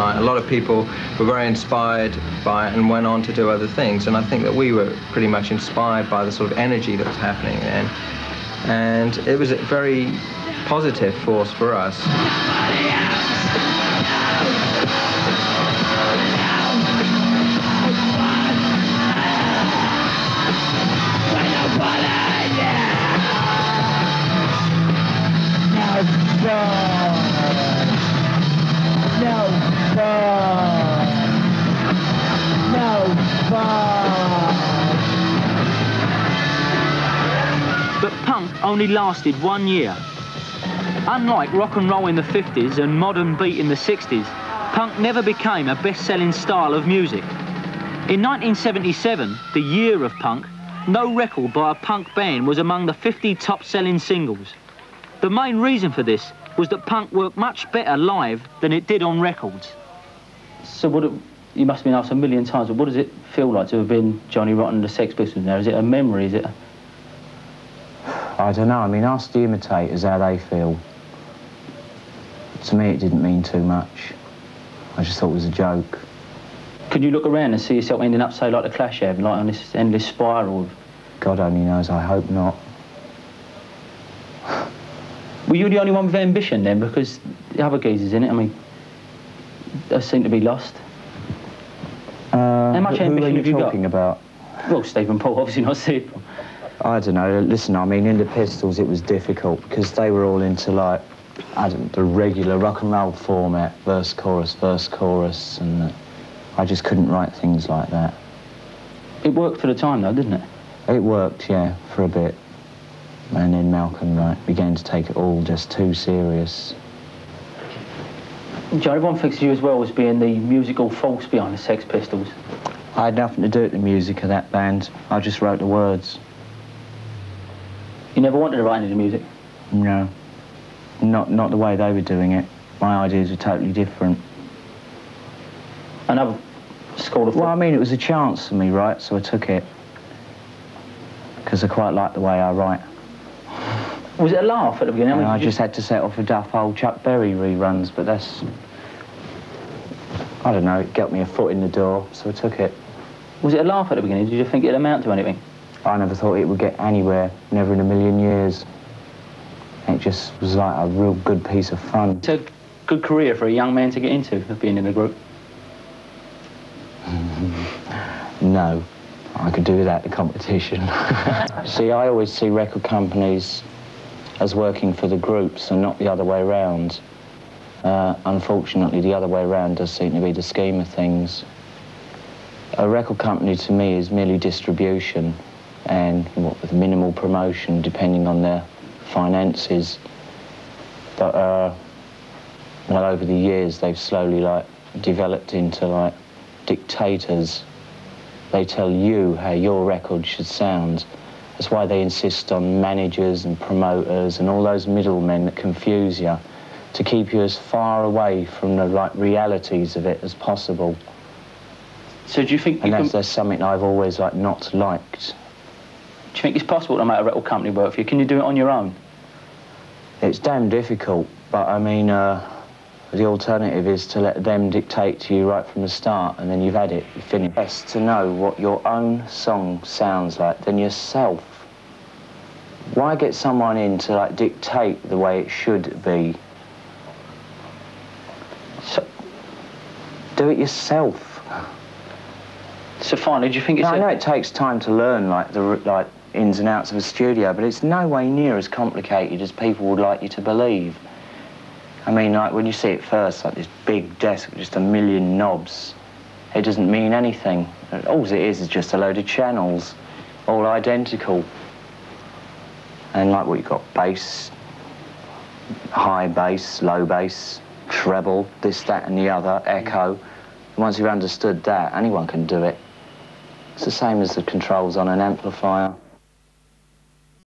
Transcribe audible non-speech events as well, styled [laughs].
A lot of people were very inspired by it and went on to do other things, and I think that we were pretty much inspired by the sort of energy that was happening then. And it was a very positive force for us. But only lasted one year. Unlike rock and roll in the 50s and modern beat in the 60s, punk never became a best-selling style of music. In 1977, the year of punk, no record by a punk band was among the 50 top-selling singles. The main reason for this was that punk worked much better live than it did on records. So what it, you must have been asked a million times, what does it feel like to have been Johnny Rotten and the Sex Pistols now? Is it a memory? Is it a... I don't know. I mean, ask the imitators how they feel. To me, it didn't mean too much. I just thought it was a joke. Could you look around and see yourself ending up, say, like the Clash have, like on this endless spiral? God only knows. I hope not. Were you the only one with ambition then? Because the other geezers in it, I mean, they seem to be lost. Uh, How much ambition are you have you got? talking about? Well, Stephen Paul, obviously not Stephen. I don't know. Listen, I mean, in the Pistols, it was difficult because they were all into like, I don't, the regular rock and roll format, verse, chorus, verse, chorus, and uh, I just couldn't write things like that. It worked for the time, though, didn't it? It worked, yeah, for a bit. And then Malcolm like, began to take it all just too serious. Joe, everyone thinks of you as well as being the musical force behind the Sex Pistols. I had nothing to do with the music of that band. I just wrote the words. You never wanted to write any music? No, not not the way they were doing it. My ideas were totally different. Another school of Well. I mean, it was a chance for me, right? So I took it because I quite like the way I write. Was it a laugh at the beginning? And I just had to set off a duff old Chuck Berry reruns, but that's I don't know. It got me a foot in the door, so I took it. Was it a laugh at the beginning? Did you think it'd amount to anything? I never thought it would get anywhere, never in a million years. It just was like a real good piece of fun. It's a good career for a young man to get into, being in a group. [laughs] No, I could do without the competition. [laughs] see, I always see record companies as working for the groups and not the other way around. Uh, unfortunately, the other way around does seem to be the scheme of things. A record company to me is merely distribution and what, with minimal promotion depending on their finances. But uh, well, over the years, they've slowly like developed into like dictators. They tell you how your record should sound. That's why they insist on managers and promoters and all those middlemen that confuse you to keep you as far away from the like realities of it as possible. So do you think And that's, that's something I've always like not liked. Do you think it's possible to make a record company work for you? Can you do it on your own? It's damn difficult, but I mean, uh, the alternative is to let them dictate to you right from the start, and then you've had it, you've finished. Best to know what your own song sounds like than yourself. Why get someone in to like dictate the way it should be? So, Do it yourself. so finally, do you think it's Now, I know it takes time to learn like the like ins and outs of a studio, but it's no way near as complicated as people would like you to believe. I mean, like when you see it first, like this big desk with just a million knobs, it doesn't mean anything. All it is is just a load of channels, all identical. And like what you've got, bass, high bass, low bass, treble, this, that, and the other, echo. Once you've understood that, anyone can do it. It's the same as the controls on an amplifier.